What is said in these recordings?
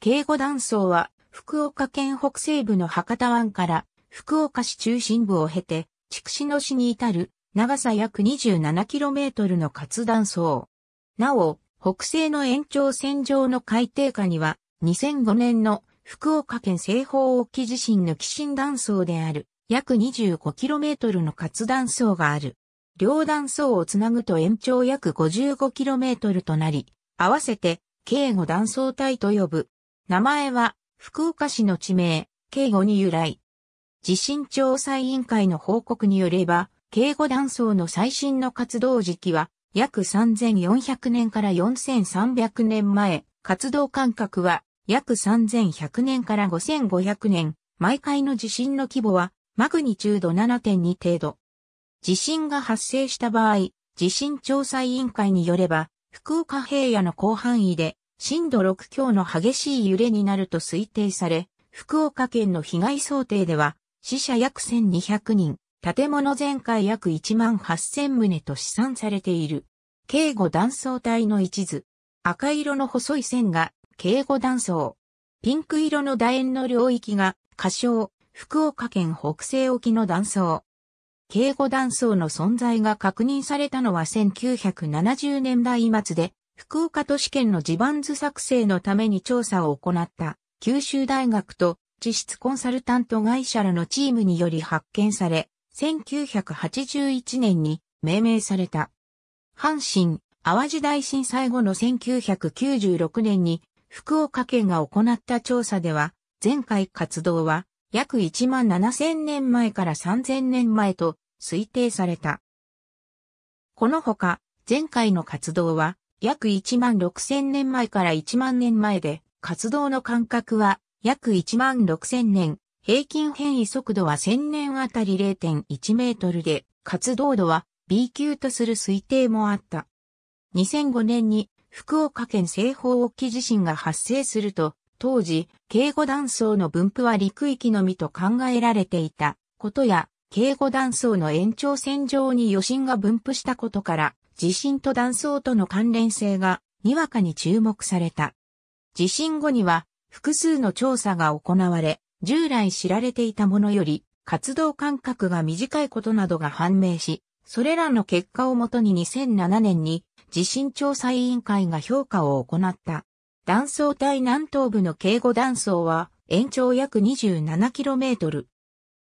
京護断層は福岡県北西部の博多湾から福岡市中心部を経て筑紫野市に至る長さ約 27km の活断層。なお、北西の延長線上の海底下には2005年の福岡県西方沖地震の寄進断層である約 25km の活断層がある。両断層をつなぐと延長約 55km となり、合わせて、京護断層帯と呼ぶ。名前は、福岡市の地名、京護に由来。地震調査委員会の報告によれば、京護断層の最新の活動時期は、約3400年から4300年前、活動間隔は、約3100年から5500年、毎回の地震の規模は、マグニチュード7.2程度。地震が発生した場合、地震調査委員会によれば、福岡平野の広範囲で震度6強の激しい揺れになると推定され、福岡県の被害想定では死者約1200人、建物全壊約1万8000棟と試算されている。警護断層帯の一図。赤色の細い線が警護断層。ピンク色の楕円の領域が仮称、福岡県北西沖の断層。警護断層の存在が確認されたのは1970年代末で、福岡都市圏の地盤図作成のために調査を行った九州大学と地質コンサルタント会社らのチームにより発見され、1981年に命名された。阪神、淡路大震災後の1996年に福岡県が行った調査では、前回活動は約1万7000年前から3000年前と推定された。このほか、前回の活動は約1万6000年前から1万年前で、活動の間隔は約1万6000年、平均変異速度は1000年あたり0.1メートルで、活動度は B 級とする推定もあった。2005年に福岡県西方沖地震が発生すると、当時、警護断層の分布は陸域のみと考えられていたことや、警護断層の延長線上に余震が分布したことから、地震と断層との関連性がにわかに注目された。地震後には複数の調査が行われ、従来知られていたものより活動間隔が短いことなどが判明し、それらの結果をもとに2007年に地震調査委員会が評価を行った。断層帯南東部の警護断層は延長約 27km。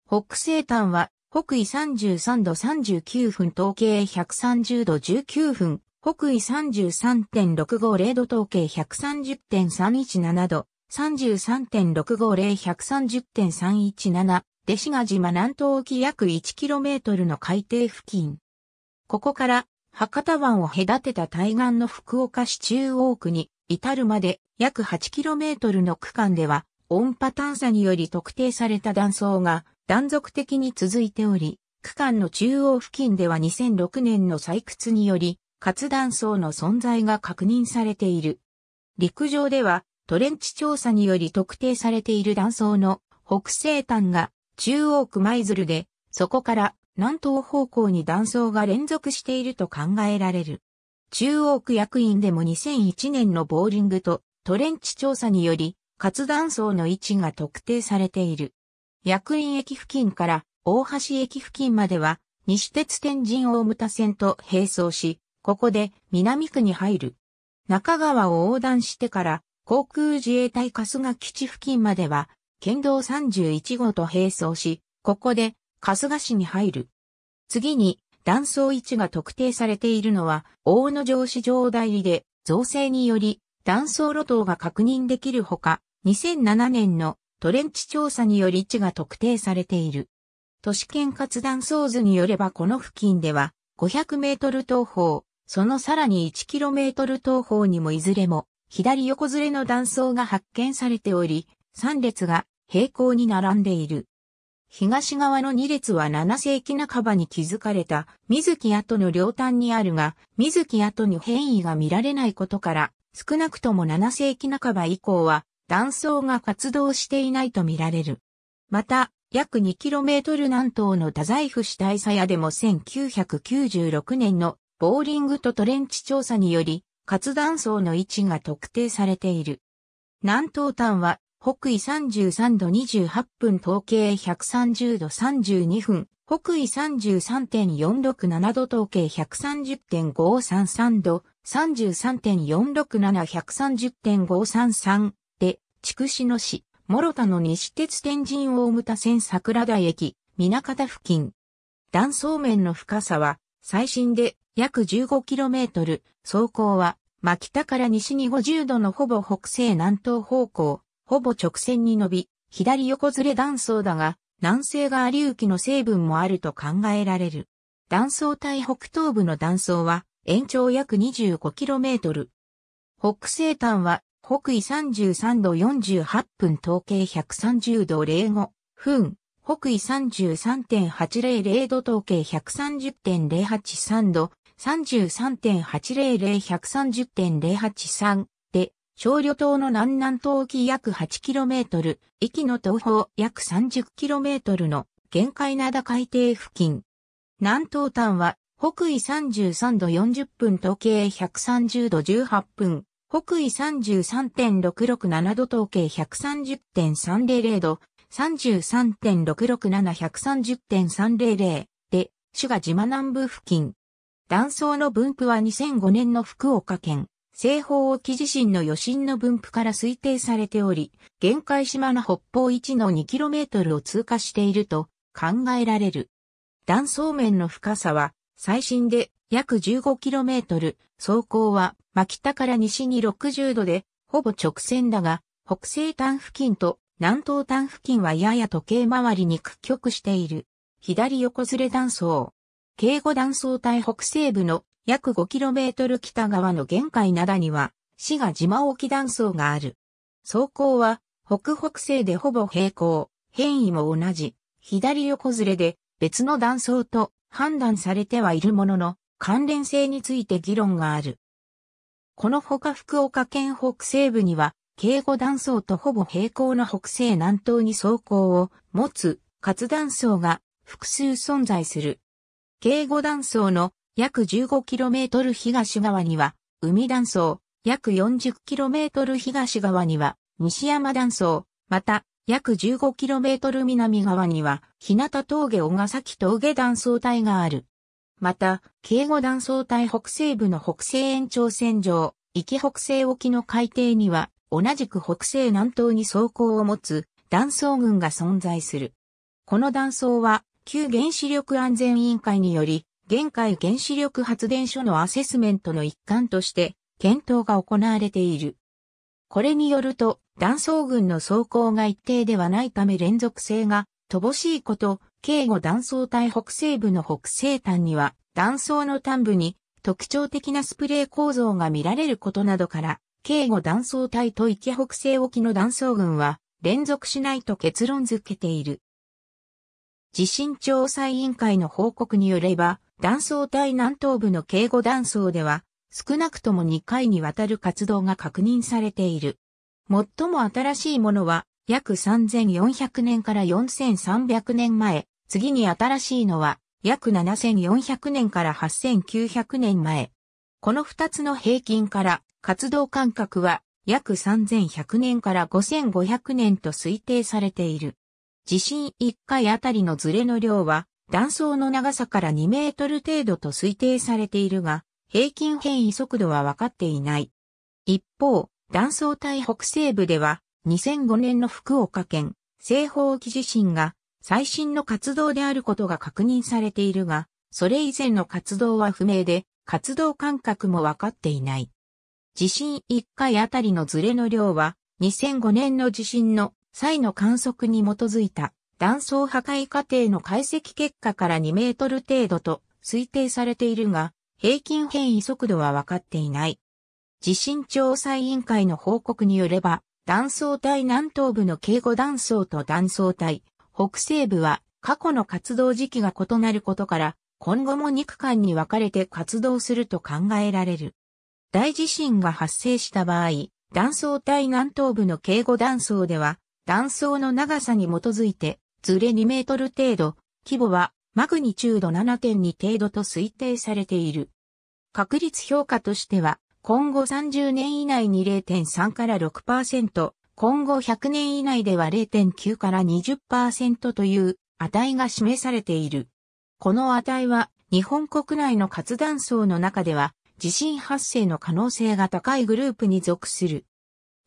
北西端は北緯33度39分統計130度19分、北緯33.650度統計130.317度、33.650-130.317で志賀島南東沖約 1km の海底付近。ここから博多湾を隔てた対岸の福岡市中央区に至るまで約 8km の区間では音波探査により特定された断層が断続的に続いており、区間の中央付近では2006年の採掘により活断層の存在が確認されている。陸上ではトレンチ調査により特定されている断層の北西端が中央区舞鶴で、そこから南東方向に断層が連続していると考えられる。中央区役員でも2001年のボーリングとトレンチ調査により活断層の位置が特定されている。役員駅付近から大橋駅付近までは西鉄天神大牟田線と並走し、ここで南区に入る。中川を横断してから航空自衛隊春日基地付近までは県道31号と並走し、ここで春日市に入る。次に断層位置が特定されているのは、大野城市場代理で、造成により、断層路頭が確認できるほか、2007年のトレンチ調査により位置が特定されている。都市圏活断層図によればこの付近では、500メートル東方、そのさらに1キロメートル東方にもいずれも、左横ずれの断層が発見されており、3列が平行に並んでいる。東側の2列は7世紀半ばに築かれた水木跡の両端にあるが、水木跡に変異が見られないことから、少なくとも7世紀半ば以降は断層が活動していないと見られる。また、約 2km 南東の太宰府市大佐屋でも1996年のボーリングとトレンチ調査により、活断層の位置が特定されている。南東端は北緯33度28分統計130度32分、北緯33.467度統計130.533度33.467-130.533、筑紫野市、諸田の西鉄天神大牟田線桜田駅、南方付近。断層面の深さは、最新で約 15km、走行は、牧田から西に50度のほぼ北西南東方向、ほぼ直線に伸び、左横ずれ断層だが、南西が有浮の成分もあると考えられる。断層帯北東部の断層は、延長約 25km。北西端は、北緯33度48分統計130度05分、北緯33.800度統計130.083度。33.800-130.083で、小旅島の南南東沖約 8km、域の東方約 30km の限界灘海底付近。南東端は北緯33度40分時計130度18分、北緯33.667度統計130.300度、33.667-130.300で、主が島南部付近。断層の分布は2005年の福岡県、西方沖地震の余震の分布から推定されており、限界島の北方1の 2km を通過していると考えられる。断層面の深さは最新で約 15km、走行は牧田から西に60度でほぼ直線だが、北西端付近と南東端付近はやや時計回りに屈曲している。左横ずれ断層。京護断層帯北西部の約 5km 北側の玄海灘には、滋賀島沖断層がある。走行は北北西でほぼ平行、変異も同じ、左横ずれで別の断層と判断されてはいるものの、関連性について議論がある。このほか福岡県北西部には、京護断層とほぼ平行の北西南東に走行を持つ活断層が複数存在する。京護断層の約 15km 東側には、海断層、約 40km 東側には、西山断層、また、約 15km 南側には、日向峠小ヶ崎峠断層帯がある。また、京護断層帯北西部の北西延長線上、域北西沖の海底には、同じく北西南東に走行を持つ断層群が存在する。この断層は、旧原子力安全委員会により、現海原子力発電所のアセスメントの一環として、検討が行われている。これによると、断層群の走行が一定ではないため連続性が乏しいこと、京護断層帯北西部の北西端には、断層の端部に特徴的なスプレー構造が見られることなどから、京護断層帯と池北西沖の断層群は連続しないと結論づけている。地震調査委員会の報告によれば、断層帯南東部の京護断層では、少なくとも2回にわたる活動が確認されている。最も新しいものは約3400年から4300年前、次に新しいのは約7400年から8900年前。この2つの平均から活動間隔は約3100年から5500年と推定されている。地震1回あたりのズレの量は断層の長さから2メートル程度と推定されているが、平均変異速度は分かっていない。一方、断層帯北西部では、2005年の福岡県西方沖地震が最新の活動であることが確認されているが、それ以前の活動は不明で、活動間隔も分かっていない。地震1回あたりのズレの量は、2005年の地震の際の観測に基づいた断層破壊過程の解析結果から2メートル程度と推定されているが、平均変異速度は分かっていない。地震調査委員会の報告によれば、断層帯南東部の警護断層と断層帯、北西部は過去の活動時期が異なることから、今後も2区間に分かれて活動すると考えられる。大地震が発生した場合、断層帯南東部の警護断層では、断層の長さに基づいて、ずれ2メートル程度、規模はマグニチュード7.2程度と推定されている。確率評価としては、今後30年以内に0.3から6%、今後100年以内では0.9から20%という値が示されている。この値は日本国内の活断層の中では地震発生の可能性が高いグループに属する。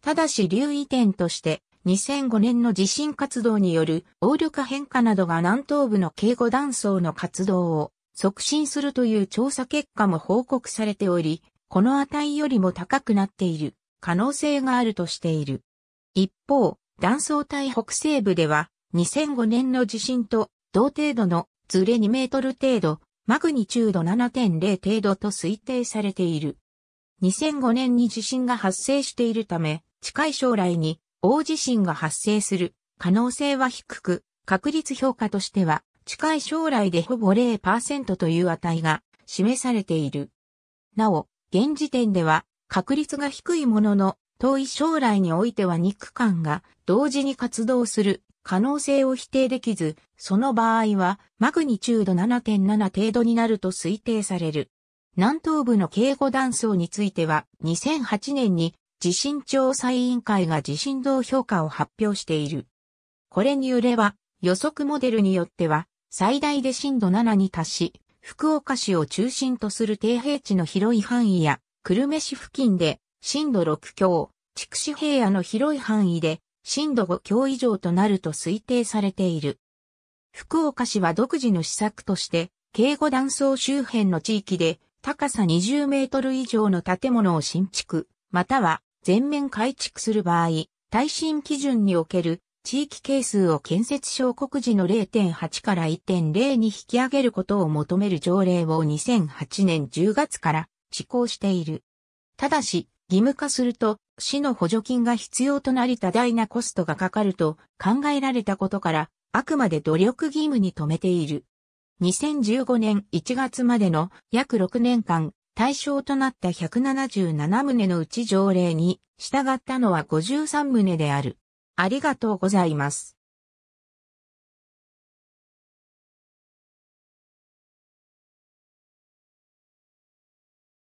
ただし留意点として2005年の地震活動による応力変化などが南東部の警護断層の活動を促進するという調査結果も報告されており、この値よりも高くなっている可能性があるとしている。一方、断層帯北西部では2005年の地震と同程度のズレ2メートル程度、マグニチュード7.0程度と推定されている。2005年に地震が発生しているため、近い将来に大地震が発生する可能性は低く、確率評価としては近い将来でほぼ0%という値が示されている。なお、現時点では確率が低いものの遠い将来においては肉感が同時に活動する可能性を否定できず、その場合はマグニチュード7.7程度になると推定される。南東部の警護断層については2008年に地震調査委員会が地震動評価を発表している。これによれば予測モデルによっては最大で震度7に達し、福岡市を中心とする低平地の広い範囲や、久留米市付近で震度6強、筑紫平野の広い範囲で震度5強以上となると推定されている。福岡市は独自の施策として、警護断層周辺の地域で高さ20メートル以上の建物を新築、または全面改築する場合、耐震基準における地域係数を建設小国時の0.8から1.0に引き上げることを求める条例を2008年10月から施行している。ただし、義務化すると、市の補助金が必要となり多大なコストがかかると考えられたことから、あくまで努力義務に止めている。2015年1月までの約6年間、対象となった177棟のうち条例に従ったのは53棟である。ありがとうございます。